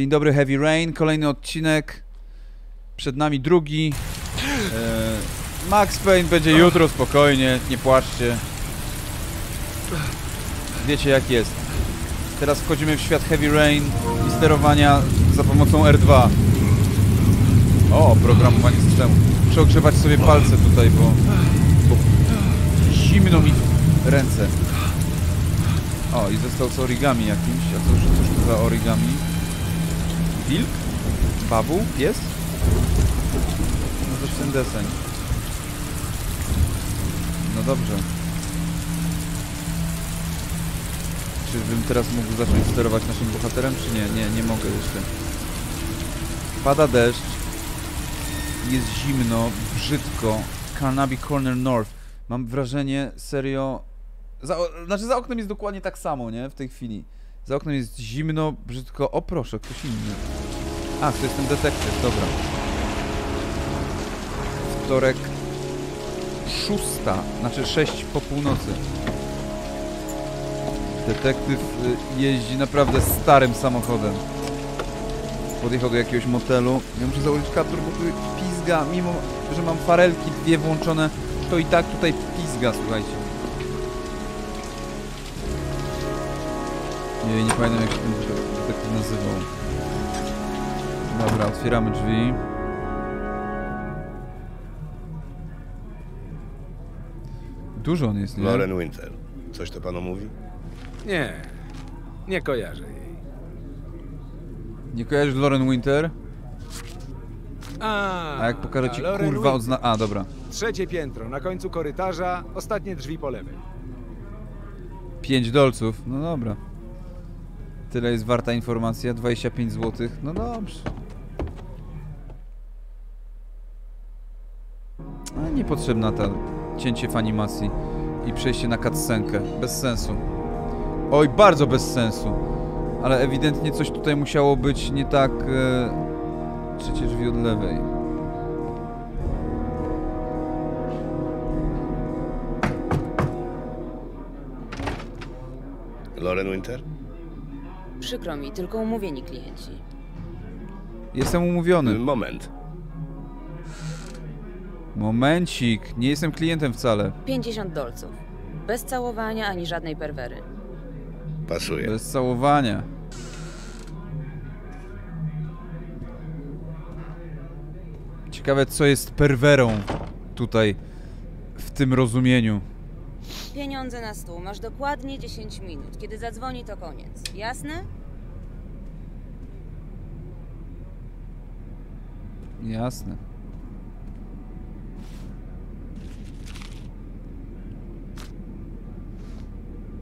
Dzień dobry, Heavy Rain. Kolejny odcinek. Przed nami drugi. E, Max Payne będzie jutro, spokojnie, nie płaszcie. Wiecie jak jest. Teraz wchodzimy w świat Heavy Rain i sterowania za pomocą R2. O, programowanie systemu. Muszę ogrzewać sobie palce tutaj, bo, bo zimno mi w ręce. O, i został z origami jakimś. A cóż, cóż to za origami? Wilk? Babu? Pies? No coś ten deseń. No dobrze. Czy bym teraz mógł zacząć sterować naszym bohaterem, czy nie? Nie, nie mogę jeszcze. Pada deszcz. Jest zimno, brzydko. Carnaby Corner North. Mam wrażenie, serio... Za, znaczy za oknem jest dokładnie tak samo, nie? W tej chwili. Za oknem jest zimno, brzydko. O proszę, ktoś inny. A, to jest ten detektyw, dobra. Wtorek szósta, znaczy sześć po północy. Detektyw y, jeździ naprawdę starym samochodem. Podjechał do jakiegoś motelu. Ja muszę założyć kaptur, bo tu pizga, mimo że mam farelki dwie włączone, to i tak tutaj pizga, słuchajcie. Nie, nie pamiętam jak się ten detektyw nazywał. Dobra, otwieramy drzwi. Dużo on jest, nie? Lauren Winter. Coś to panu mówi? Nie, nie kojarzę jej. Nie kojarzysz Lauren Winter? A, A jak pokażę ci Lauren kurwa odzna... A, dobra. Trzecie piętro, na końcu korytarza, ostatnie drzwi po lewej. 5 dolców, no dobra. Tyle jest warta informacja, 25 zł. No dobrze. A niepotrzebna ta cięcie w animacji i przejście na cutscenkę. Bez sensu. Oj, bardzo bez sensu. Ale ewidentnie coś tutaj musiało być nie tak... E... Trzecie drzwi od lewej. Lauren Winter? Przykro mi, tylko umówieni klienci. Jestem umówiony. Moment. Momencik, nie jestem klientem wcale. 50 dolców. Bez całowania ani żadnej perwery. Pasuje. Bez całowania. Ciekawe, co jest perwerą tutaj, w tym rozumieniu. Pieniądze na stół. Masz dokładnie 10 minut. Kiedy zadzwoni, to koniec. Jasne? Jasne.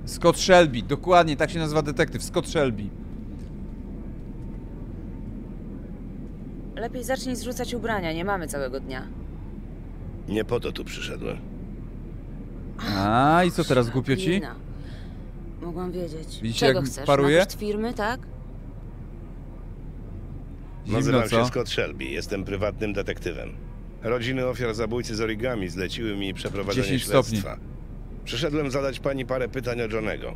Scott Shelby, dokładnie, tak się nazywa detektyw, Scott Shelby. Lepiej zacznij zrzucać ubrania, nie mamy całego dnia. Nie po to tu przyszedłem. A i co teraz, głupio ci? Lina. Mogłam wiedzieć. Widzicie, Czego jak chcesz? paruje? Firmy, tak? Zimno, Nazywam co? się Scott Shelby. Jestem prywatnym detektywem. Rodziny ofiar zabójcy z origami zleciły mi przeprowadzenie 10 stopni. śledztwa. Przyszedłem zadać pani parę pytań o Johnego.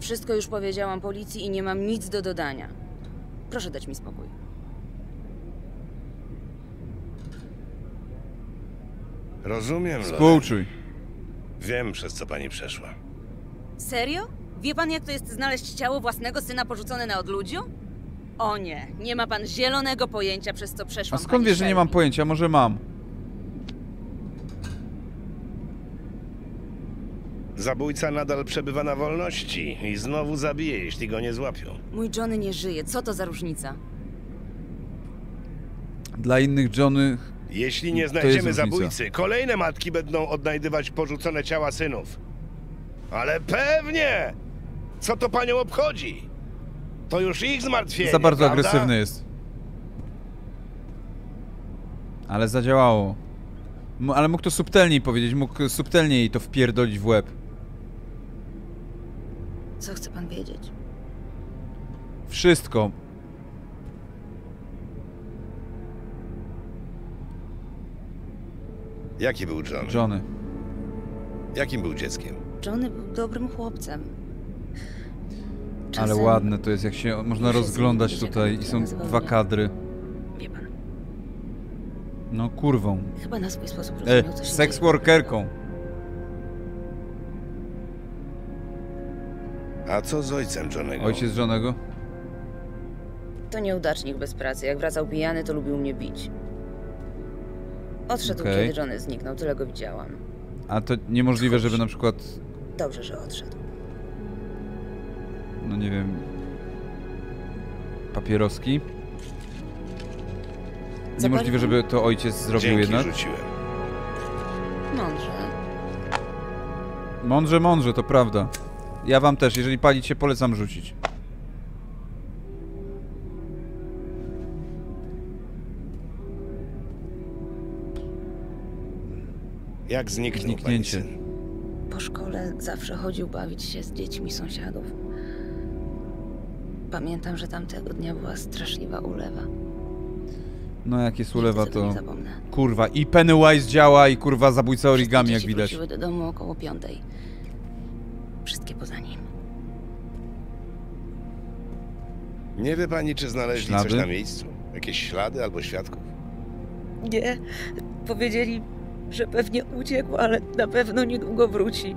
Wszystko już powiedziałam policji i nie mam nic do dodania. Proszę dać mi spokój. Rozumiem. Współczuj. Wiem, przez co pani przeszła. Serio? Wie pan, jak to jest znaleźć ciało własnego syna porzucone na odludziu? O nie, nie ma pan zielonego pojęcia, przez co A przeszłam. skąd pani wiesz, że nie mam pojęcia? Może mam. Zabójca nadal przebywa na wolności i znowu zabije, jeśli go nie złapią. Mój Johnny nie żyje, co to za różnica? Dla innych Johnny... Jeśli nie znajdziemy różnica. zabójcy, kolejne matki będą odnajdywać porzucone ciała synów. Ale pewnie! Co to panią obchodzi? To już ich zmartwienie, Za bardzo prawda? agresywny jest. Ale zadziałało. M- ale mógł to subtelniej powiedzieć, mógł subtelniej to wpierdolić w łeb. Co chce pan wiedzieć? Wszystko. Jaki był John? Johnny. Jakim był dzieckiem? Johnny był dobrym chłopcem. Czasem Ale ładne to jest, jak się można muszę rozglądać zmienić, tutaj i są dwa kadry. Wie pan, No kurwą. chyba na swój sposób rozumiał, co E, się seks dzieje. workerką. A co z ojcem Johnego? Ojciec żonego? To nieudacznik bez pracy. Jak wracał pijany, to lubił mnie bić. Odszedł, Okej. kiedy Johnny zniknął. Tyle go widziałam. A to niemożliwe, żeby na przykład, Dobrze, że odszedł. No nie wiem, papieroski? Niemożliwe, żeby to ojciec zrobił Dzięki, jednak. rzuciłem. Mądrze. Mądrze, mądrze, to prawda. Ja wam też, jeżeli palicie, polecam rzucić. Jak zniknął Zniknięcie. Po szkole zawsze chodził bawić się z dziećmi sąsiadów. Pamiętam, że tamtego dnia była straszliwa ulewa. No jak jest ulewa, to... nie zapomnę. Kurwa, i Pennywise działa, i kurwa zabójca origami, jak widać. do domu około piątej. Wszystkie poza nim. Nie wie pani, czy znaleźli Ślady? coś na miejscu? Jakieś ślady albo świadków? Nie. Powiedzieli, że pewnie uciekł, ale na pewno niedługo wróci.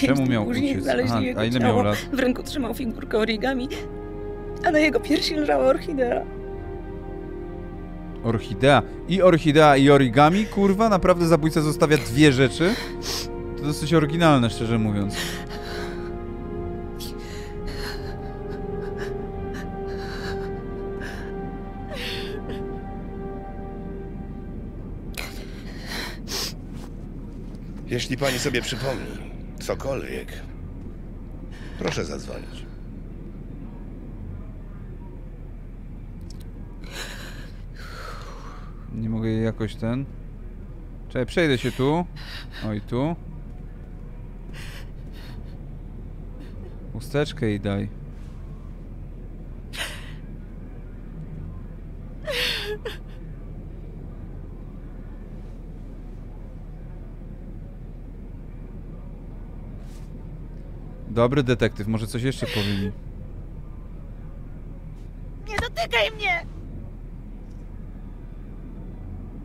Pięć Czemu miał później uciec? znaleźli Aha, jego a ile ciało. miał lat? W ręku trzymał figurkę origami, a na jego piersi leżała orchidea. Orchidea. I orchidea, i origami, kurwa, naprawdę zabójca zostawia dwie rzeczy? To dosyć oryginalne, szczerze mówiąc. Jeśli pani sobie przypomni cokolwiek, proszę zadzwonić. Nie mogę jej jakoś ten... Czekaj, przejdę się tu. Oj, tu. Chusteczkę jej daj. Dobry detektyw, może coś jeszcze powie mi. Nie dotykaj mnie!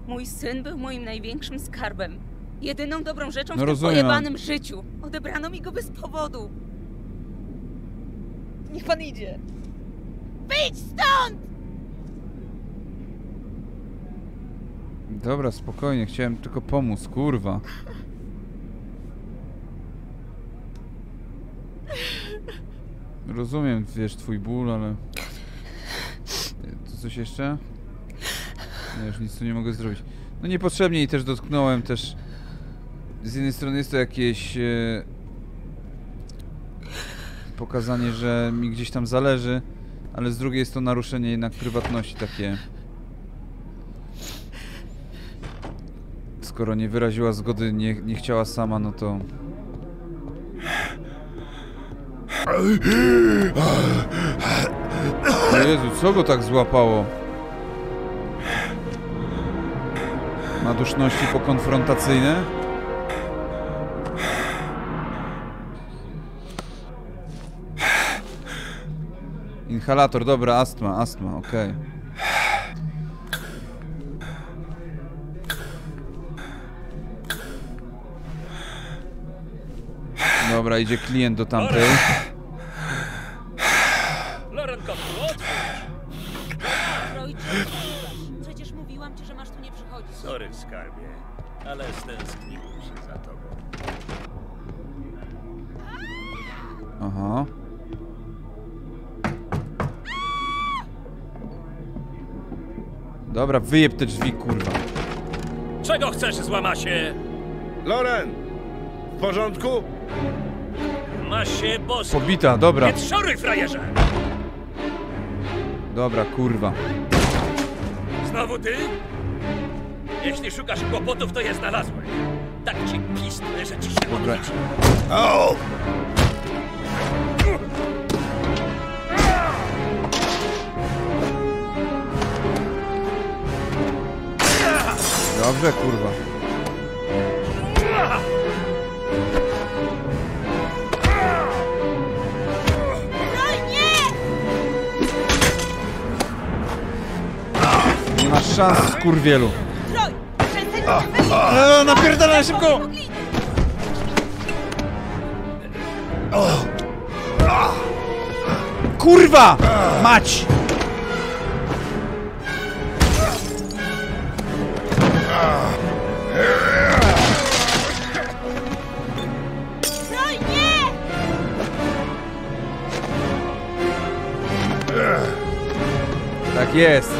Mój syn był moim największym skarbem. Jedyną dobrą rzeczą No w tym pojebanym życiu. Odebrano mi go bez powodu. Niech pan idzie. Wyjdź stąd! Dobra, spokojnie, chciałem tylko pomóc, kurwa. Rozumiem, wiesz, twój ból, ale... To coś jeszcze? Ja już nic tu nie mogę zrobić. No niepotrzebnie jej też dotknąłem też... Z jednej strony jest to jakieś... E... Pokazanie, że mi gdzieś tam zależy, ale z drugiej jest to naruszenie jednak prywatności takie... Skoro nie wyraziła zgody, nie, nie chciała sama, no to... O Jezu, co go tak złapało? Ma duszności pokonfrontacyjne? Inhalator, dobra, astma, astma, okej. Dobra, idzie klient do tamtej. Dobra, wyjeb te drzwi, kurwa. Czego chcesz, złamasie? Loren! W porządku? Masz się bosko. Pobita, dobra. Nie trzoruj, frajerze! Dobra, kurwa. Znowu ty? Jeśli szukasz kłopotów, to je znalazłeś. Tak ci pisnę, że ci się odliczy. O! Dobrze, kurwa. Nie masz szans, kurwielu. Eee, napierdalaj szybko! Kurwa! Mać! Tak jest.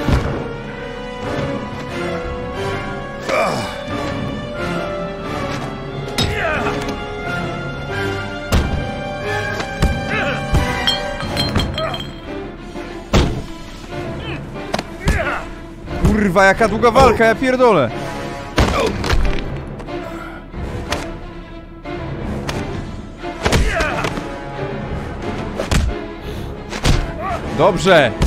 Kurwa, jaka długa walka, ja pierdolę. Dobrze.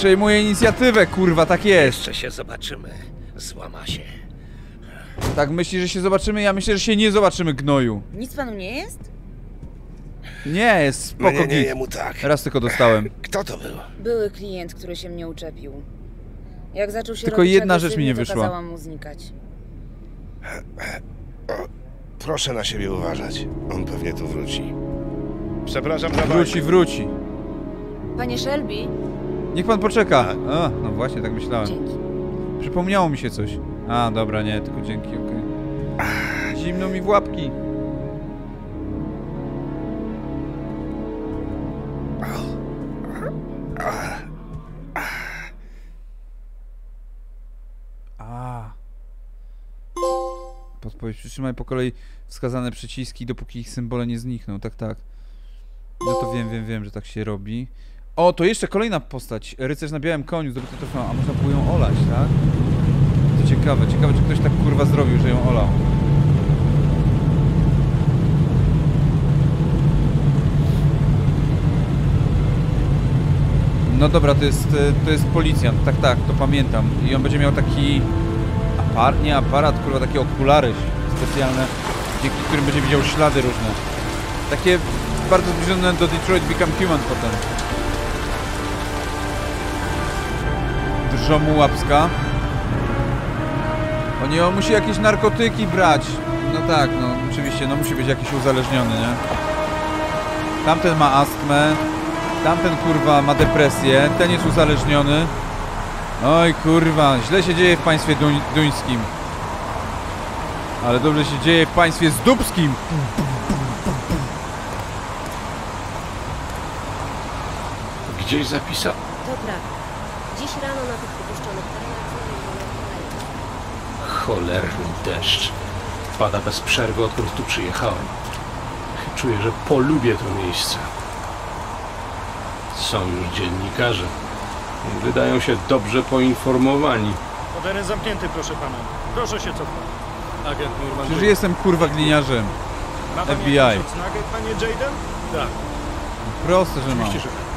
Przejmuję inicjatywę, kurwa, tak jest. Jeszcze się zobaczymy. Złama się. Tak myślisz, że się zobaczymy? Ja myślę, że się nie zobaczymy, gnoju. Nic panu nie jest? Nie, jest spoko Mnie nie, git. jemu tak. Raz tylko dostałem. Kto to był? Były klient, który się mnie uczepił. Jak zaczął się Tylko robić jedna rzecz mi agresywny, nie to wyszła. kazałam mu znikać. Proszę na siebie uważać. On pewnie tu wróci. Przepraszam za Wróci, wróci. Panie Shelby, Niech pan poczeka. A, no właśnie, tak myślałem. dzięki. Przypomniało mi się coś. A, dobra, nie, tylko dzięki, okej. Zimno mi w łapki. A. Podpowiedź. Przytrzymaj po kolei wskazane przyciski, dopóki ich symbole nie znikną. Tak, tak. No to wiem, wiem, wiem, że tak się robi. O, to jeszcze kolejna postać. Rycerz na białym koniu, zdobyty trofeum. A można było ją olać, tak? To ciekawe. Ciekawe, czy ktoś tak kurwa zrobił, że ją olał. No dobra, to jest, to jest policjant, tak, tak, to pamiętam. I on będzie miał taki apar nie aparat, kurwa, takie okulary specjalne, dzięki którym będzie widział ślady różne. Takie bardzo zbliżone do Detroit Become Human potem. Drżą mu łapska. O nie, on musi jakieś narkotyki brać. No tak, no oczywiście, no musi być jakiś uzależniony, nie? Tamten ma astmę, tamten kurwa ma depresję, ten jest uzależniony. Oj kurwa, źle się dzieje w państwie duń, duńskim. Ale dobrze się dzieje w państwie zdubskim. Gdzieś zapisał. To prawda. Dziś rano na tych wypuszczonych terenach Cholerny deszcz. Pada bez przerwy, odkąd tu przyjechałem. Czuję, że polubię to miejsce. Są już dziennikarze. Wydają się dobrze poinformowani. Teren zamknięty, proszę pana. Proszę się cofnąć. Agent Norman Przecież jestem kurwa gliniarzem. Ma pan FBI. odznakę, panie Jaden? Tak, Proste, że mam. oczywiście, że tak.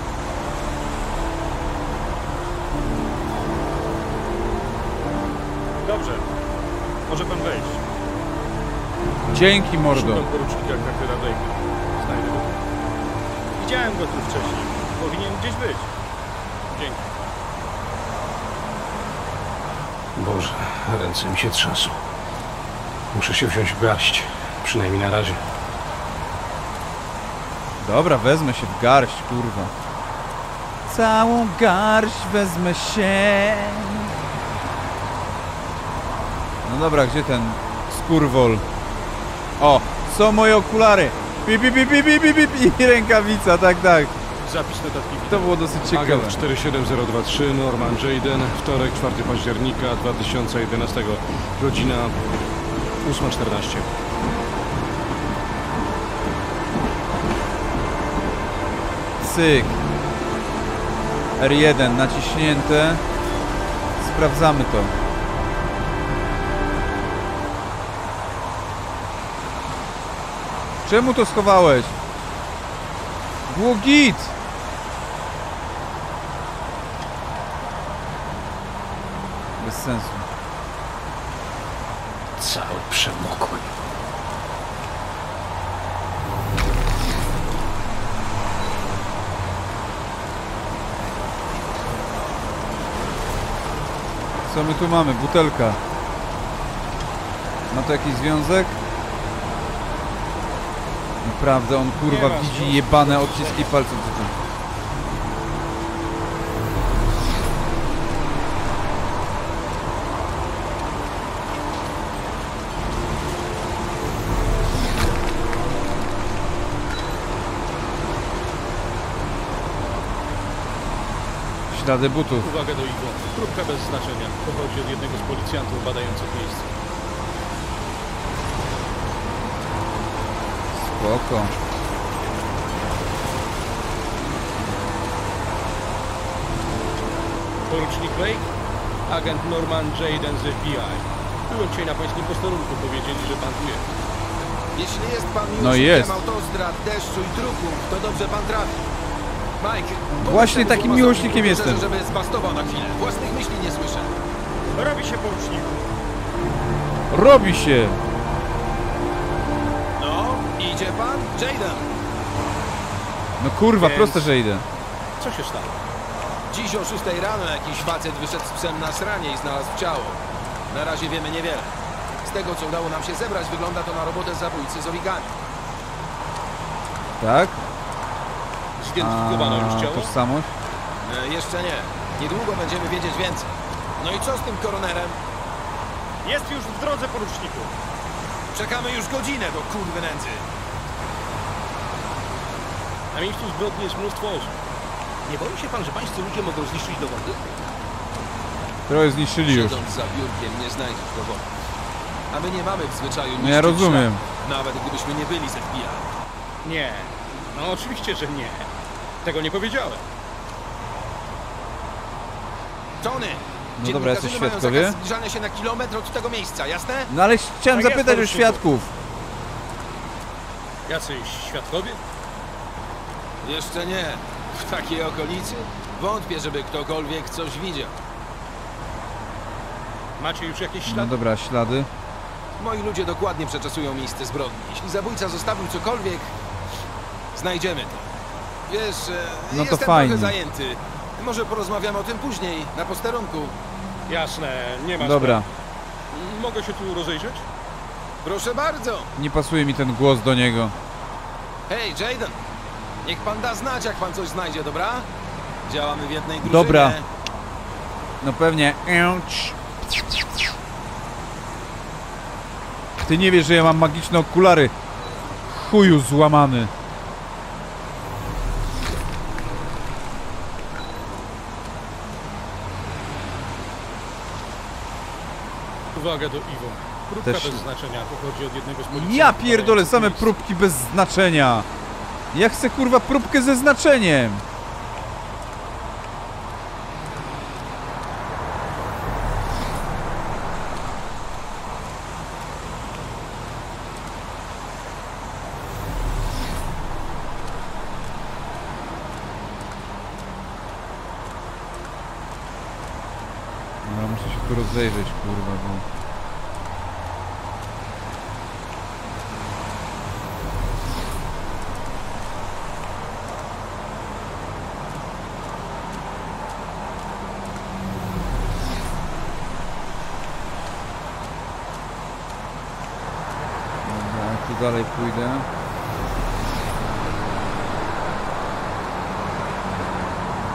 Dzięki mordo. Szukam porucznika Cartera Blake'a. Znajdę go. Widziałem go tu wcześniej. Powinien gdzieś być. Dzięki. Boże, ręce mi się trzęsą. Muszę się wziąć w garść. Przynajmniej na razie. Dobra, wezmę się w garść, kurwa. Całą garść wezmę się. No dobra, gdzie ten skurwol? O, są moje okulary. Pi, pi, pi, pi, pi, pi, pi, pi. Rękawica, tak, tak. Zapis notatki. To było dosyć ciekawe. Agent 47023, Norman Jaden, wtorek, 4 października 2011, godzina 8.14. Cyk. R1 naciśnięte. Sprawdzamy to. Czemu to schowałeś? Było git! Bez sensu. Cały przemokły. Co my tu mamy? Butelka. Ma to jakiś związek? Naprawdę, on kurwa widzi związku. jebane odciski palców. Ślady butów. Uwaga do Iwo. Próbka bez znaczenia. Pochodzi od jednego z policjantów badających miejsce. Spoko. Porucznik Blake? Agent Norman Jaden z FBI. Byłem dzisiaj na pańskim posterunku. Powiedzieli, że pan tu jest. Jeśli jest pan No miłośnikiem jest. autostrad, deszczu i trupów, to dobrze pan trafi. Mike, powiedz Właśnie temu takim miłośnikiem jestem. żeby zbastował na chwilę. Własnych myśli nie słyszę. Robi się poruczniku. Robi się! No, idzie pan? Jaden, No kurwa, Więc- proste, że idę. Co się stało? dziś o 6 rano jakiś facet wyszedł z psem na sranie i znalazł ciało. Na razie wiemy niewiele. Z tego, co udało nam się zebrać, wygląda to na robotę zabójcy z origami. Tak? Zidentyfikowano już ciało? tożsamość? E, jeszcze nie. Niedługo będziemy wiedzieć więcej. No i co z tym koronerem? Jest już w drodze poruczniku. Czekamy już godzinę do kurwy nędzy. Na miejscu zbrodni jest mnóstwo osób. Nie boi się pan, że pańscy ludzie mogą zniszczyć dowody? Trochę zniszczyli już. Siedząc za biurkiem nie znajdziesz dowodu. A my nie mamy w zwyczaju No ja niszczyć rozumiem. śladów, Nawet gdybyśmy nie byli z FBI. Nie. No oczywiście, że nie. Tego nie powiedziałem. Tony! No dobra, jacyś dziennikarze mają świadkowie? zakaz zbliżania się na kilometr od tego miejsca, jasne? No ale chciałem Tak jest, zapytać o poruczniku. świadków. Jacyś świadkowie? Jeszcze nie. W takiej okolicy? Wątpię, żeby ktokolwiek coś widział. Macie już jakieś No ślady? dobra, ślady. Moi ludzie dokładnie przeczesują miejsce zbrodni. Jeśli zabójca zostawił cokolwiek, znajdziemy to. Wiesz, e, No to jestem fajnie. trochę zajęty. Może porozmawiamy o tym później, na posterunku. Jasne, nie ma Dobra, sprawy. Mogę się tu rozejrzeć? Proszę bardzo. nie pasuje mi ten głos do niego. Hej, Jaden! Niech pan da znać, jak pan coś znajdzie, dobra? Działamy w jednej drużynie. Dobra. No pewnie. Ty nie wiesz, że ja mam magiczne okulary. Chuju złamany. Uwaga do Iwo. Próbka Też- bez znaczenia pochodzi od jednego z. Ja pierdolę, same próbki bez znaczenia. Ja chcę kurwa próbkę ze znaczeniem. No, muszę się tu rozejrzeć, kurwa, bo... Dobra, jak tu dalej pójdę.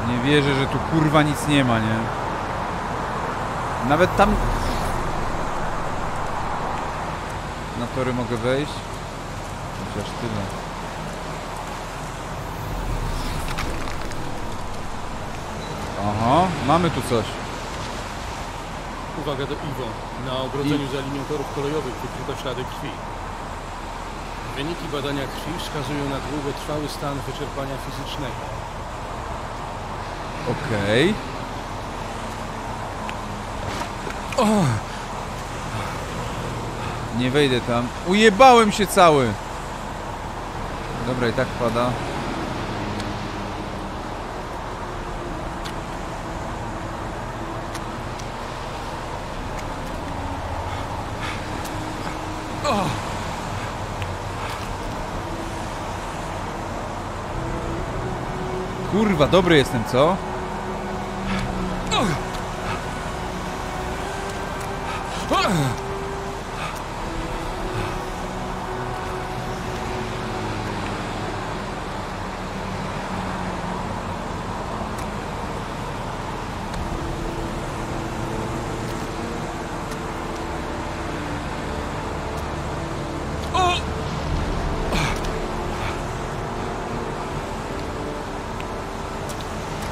Nie wierzę, że tu kurwa nic nie ma, nie? Nawet tam... Na tory mogę wejść. Chociaż tyle. Aha, mamy tu coś. Uwaga do Iwo. Na ogrodzeniu za linią torów kolejowych wykryto ślady krwi. Wyniki badania krwi wskazują na długotrwały stan wyczerpania fizycznego. Okej. Nie wejdę tam. Ujebałem się cały. Dobra, i tak pada. Kurwa, dobry jestem, co?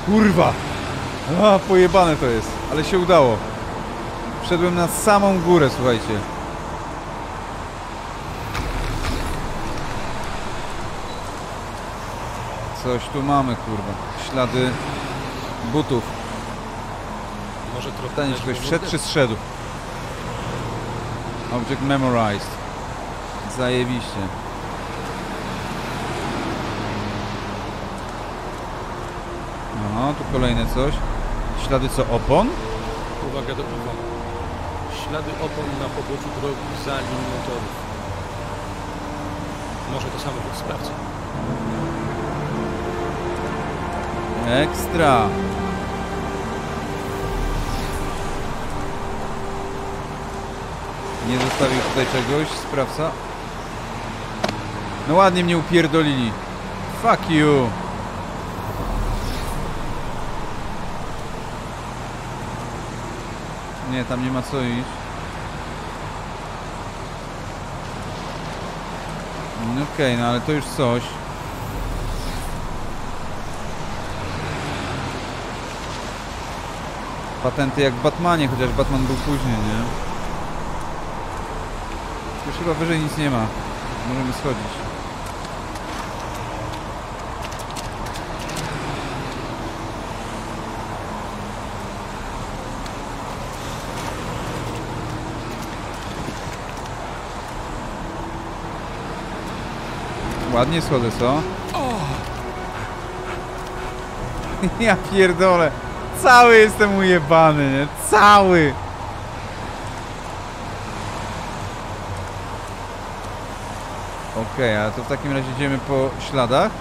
Kurwa! A, pojebane to jest, ale się udało. Wszedłem na samą górę, słuchajcie. Coś tu mamy, kurwa. Ślady butów. Może trochę Pytanie, czy ktoś wszedł, czy zszedł? Object memorized. Zajebiście. No, tu kolejne coś. Ślady co, opon? Uwaga do Iwona. Ślady opon na poboczu drogi za linią torów. Może to samochód sprawcy. Ekstra. Nie zostawił tutaj czegoś, sprawca. No ładnie mnie upierdolili. Fuck you. Tam nie ma co iść. No Okej, no ale to już coś. Patenty jak w Batmanie, chociaż Batman był później, nie? Już chyba wyżej nic nie ma. Możemy schodzić. Ładnie schodzę, co? Ja pierdolę. Cały jestem ujebany, nie? Cały! Okej, a to w takim razie idziemy po śladach?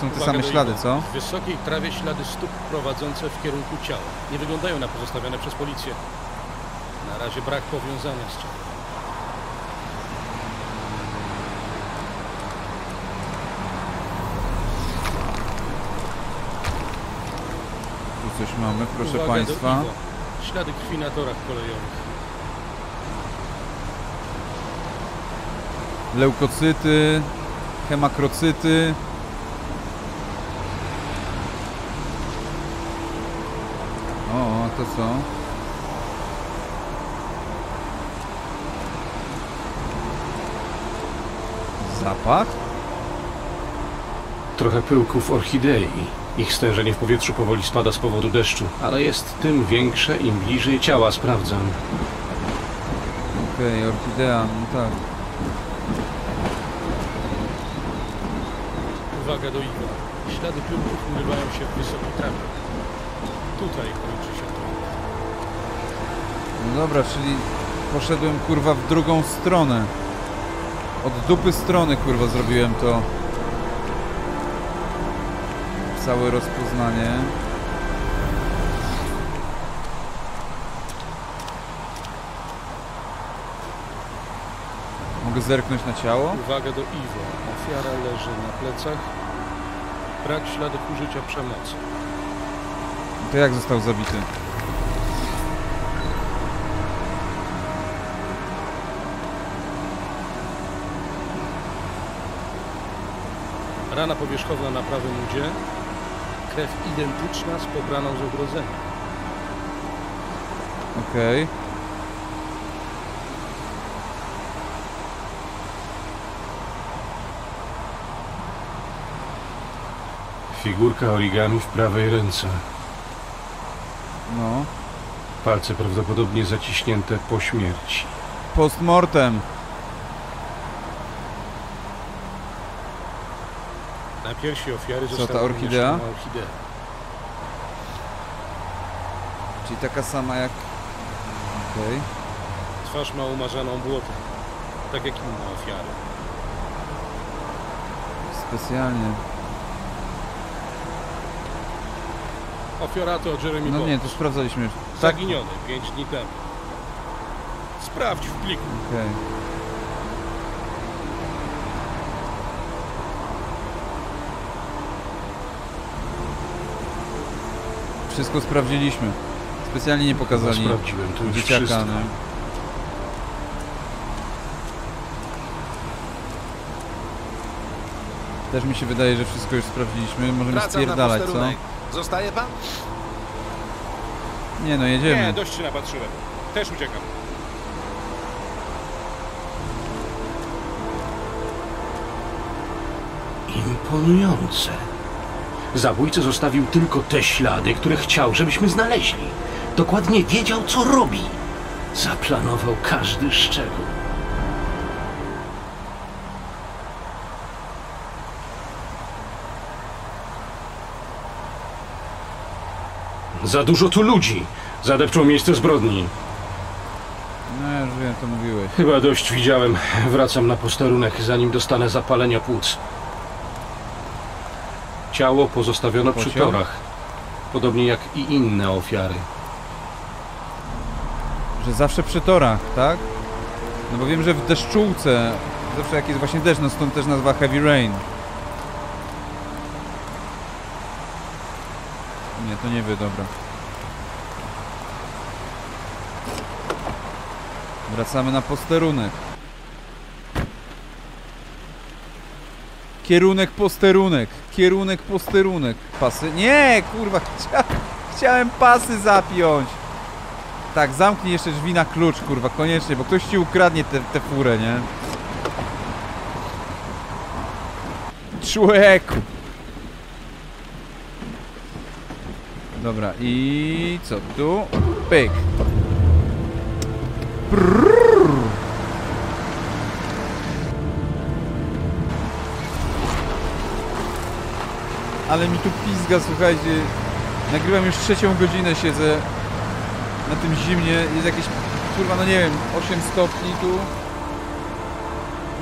Są te Uwaga same ślady, co? W wysokiej trawie ślady stóp prowadzące w kierunku ciała. Nie wyglądają na pozostawione przez policję. Na razie brak powiązania z ciałem. Tu coś mamy, proszę Uwaga Państwa. Ślady krwi na torach kolejowych. Leukocyty, hemakrocyty. O, to co? Zapach? Trochę pyłków orchidei. Ich stężenie w powietrzu powoli spada z powodu deszczu, ale jest tym większe, im bliżej ciała sprawdzam. Okej, orchidea, no tak. Uwaga do Iwo. Ślady pyłków urywają się w wysokiej trawie. Tutaj kończy się to. No dobra, czyli poszedłem kurwa w drugą stronę. Od dupy strony kurwa zrobiłem to. Całe rozpoznanie. Mogę zerknąć na ciało? Uwaga do Iwo. Ofiara leży na plecach. Brak śladów użycia przemocy. To jak został zabity? Rana powierzchowna na prawym udzie. Krew identyczna z pobraną z ogrodzenia. Okej. Figurka origami w prawej ręce. No. Palce prawdopodobnie zaciśnięte po śmierci. Postmortem. Na piersi ofiary Co, ta orchidea? orchidea. Czyli taka sama jak... Okej. Twarz ma umarzaną błotem. Tak jak inne ofiary. Specjalnie. Ofiara to Jeremy No Bond. nie, to sprawdzaliśmy już. Tak? Zaginiony 5 dni temu. Sprawdź w pliku. Okej. Wszystko sprawdziliśmy. Specjalnie nie pokazali Sprawdziłem to już dzieciaka. wszystko. No. Też mi się wydaje, że wszystko już sprawdziliśmy. Możemy Wracam spierdalać, co? Zostaje pan? Nie no, jedziemy. Nie, dość się napatrzyłem. Też uciekam. Imponujące. Zabójca zostawił tylko te ślady, które chciał, żebyśmy znaleźli. Dokładnie wiedział, co robi. Zaplanował każdy szczegół. Za dużo tu ludzi. Zadepczą miejsce zbrodni. No już wiem, to mówiłeś. Chyba dość widziałem. Wracam na posterunek, zanim dostanę zapalenia płuc. Ciało pozostawiono przy Pociąg? torach. Podobnie jak i inne ofiary. Że zawsze przy torach, tak? No bo wiem, że w deszczułce, zawsze jak jest właśnie deszcz, no stąd też nazwa Heavy Rain. Nie, to nie wy, dobra. Wracamy na posterunek. Kierunek posterunek. Kierunek posterunek. Pasy. Nie, kurwa, chcia... chciałem pasy zapiąć. Tak, zamknij jeszcze drzwi na klucz, kurwa, koniecznie, bo ktoś ci ukradnie tę te, furę, nie? Człowieku! Dobra, i co tu? Pyk. Ale mi tu pizga, słuchajcie. Nagrywam już trzecią godzinę, siedzę na tym zimnie. Jest jakieś, kurwa, no nie wiem, 8 stopni tu.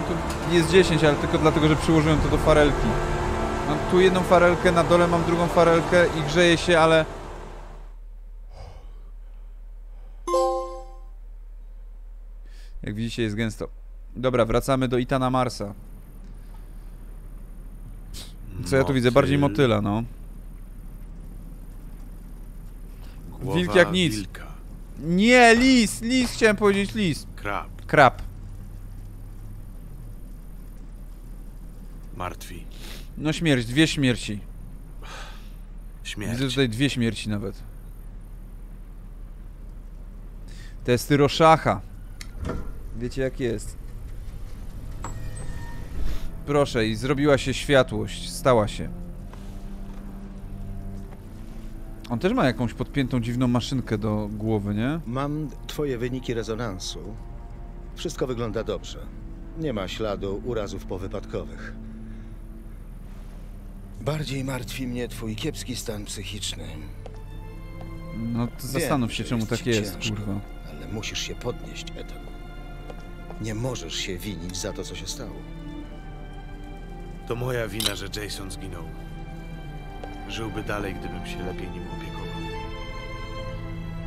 No tu jest 10, ale tylko dlatego, że przyłożyłem to do farelki. Mam tu jedną farelkę, na dole mam drugą farelkę i grzeje się, ale... Jak widzicie jest gęsto. Dobra, wracamy do Itana Marsa. Co ja tu widzę? Bardziej motyla, no. Głowa Wilk jak nic. Wilka. Nie, lis! Lis! Chciałem powiedzieć lis. Krab. Krab. Martwi. No śmierć, dwie śmierci. Śmierć. Widzę tutaj dwie śmierci nawet. Testy Roszacha. Wiecie jak jest. Proszę, i zrobiła się światłość. Stała się. On też ma jakąś podpiętą dziwną maszynkę do głowy, nie? Mam twoje wyniki rezonansu. Wszystko wygląda dobrze. Nie ma śladu urazów powypadkowych. Bardziej martwi mnie twój kiepski stan psychiczny. No to zastanów się, że czemu tak ci jest, ciężko, kurwa. Ale musisz się podnieść, Ethan. Nie możesz się winić za to, co się stało. To moja wina, że Jason zginął. Żyłby dalej, gdybym się lepiej nim opiekował.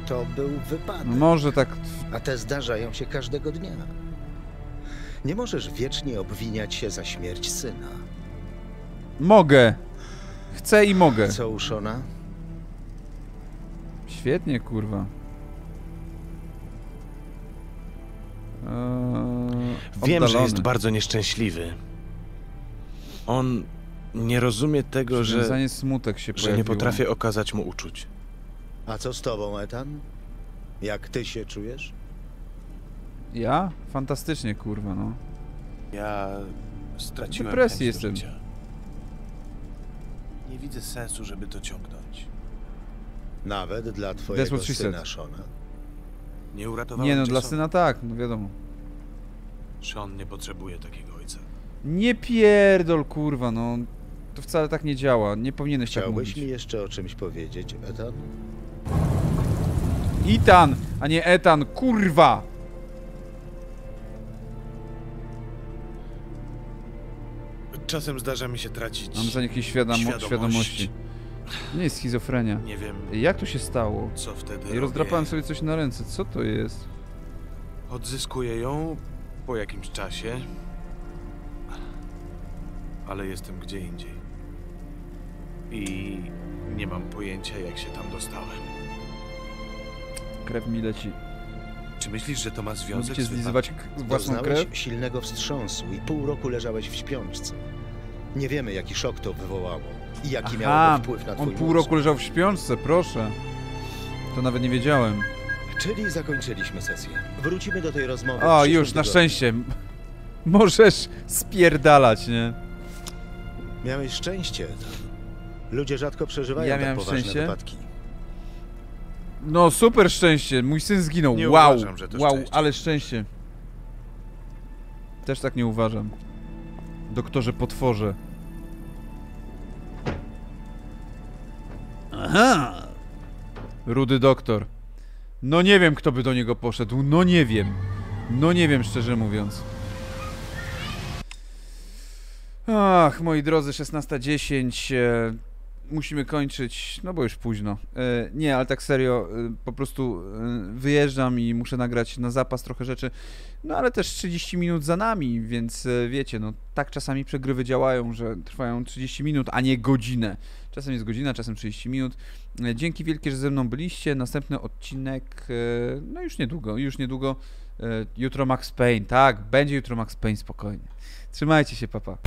To był wypadek. Może tak... A te zdarzają się każdego dnia. Nie możesz wiecznie obwiniać się za śmierć syna. Mogę! Chcę i mogę. Co u Shona? Świetnie, kurwa. Eee, Wiem, że jest bardzo nieszczęśliwy. On nie rozumie tego, że, smutek się że pojawiło. nie potrafię okazać mu uczuć. A co z tobą, Ethan? Jak ty się czujesz? Ja? Fantastycznie, kurwa, no. Ja straciłem Depresji chęć do jestem. życia. Nie widzę sensu, żeby to ciągnąć. Nawet dla twojego what she syna. Shona. Nie uratowałem Nie no, dla syna tak, no wiadomo. Sean nie potrzebuje takiego. Nie pierdol, kurwa, no. To wcale tak nie działa. Nie powinieneś tak Chciałbyś mówić. mi jeszcze o czymś powiedzieć, Ethan? Itan, a nie Etan, kurwa! Czasem zdarza mi się tracić Mam za jakieś świadom świadomość. świadomości. Nie jest schizofrenia. Nie wiem, Jak to się stało? co wtedy I rozdrapałem robię. sobie coś na ręce. Co to jest? Odzyskuję ją po jakimś czasie, ale jestem gdzie indziej. I nie mam pojęcia, jak się tam dostałem. Krew mi leci. Czy myślisz, że to ma związek Lubicie z zlizywać własną Doznałeś krew? silnego wstrząsu i pół roku leżałeś w śpiączce. Nie wiemy, jaki szok to wywołało i jaki Aha, miało wpływ na twój on pół mózg. roku leżał w śpiączce, proszę. To nawet nie wiedziałem. Czyli zakończyliśmy sesję. Wrócimy do tej rozmowy. O, już, na szczęście. Możesz spierdalać, nie? Miałeś szczęście. Ludzie rzadko przeżywają Ja tak miałem poważne szczęście? wypadki. No, super szczęście. Mój syn zginął. Nie wow, uważam, że to wow, szczęście. ale szczęście. Też tak nie uważam. Doktorze potworze. Aha! Rudy doktor. No nie wiem, kto by do niego poszedł. No nie wiem. No nie wiem, szczerze mówiąc. Ach, moi drodzy, 16.10. E, musimy kończyć, no bo już późno. E, nie, ale tak serio, e, po prostu wyjeżdżam i muszę nagrać na zapas trochę rzeczy. No ale też 30 minut za nami, więc wiecie, no tak czasami przegrywy działają, że trwają 30 minut, a nie godzinę. Czasem jest godzina, czasem 30 minut. Dzięki wielkie, że ze mną byliście. Następny odcinek, no już niedługo, już niedługo. Jutro Max Payne, tak, będzie jutro Max Payne, spokojnie. Trzymajcie się, papa.